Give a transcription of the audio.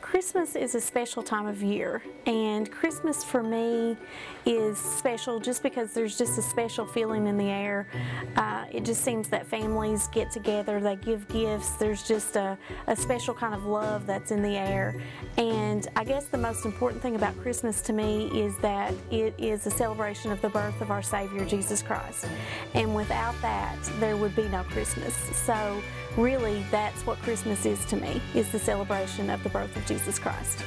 Christmas is a special time of year, and Christmas for me is special just because there's just a special feeling in the air. Uh, it just seems that families get together, they give gifts, there's just a, a special kind of love that's in the air. And I guess the most important thing about Christmas to me is that it is a celebration of the birth of our Savior Jesus Christ. And without that, there would be no Christmas. So really that's what Christmas is to me, is the celebration of the birth of Jesus Christ.